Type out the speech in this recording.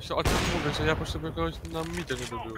Właśnie o tym mówię, że ja potrzebuję kogoś na midzie, żeby był.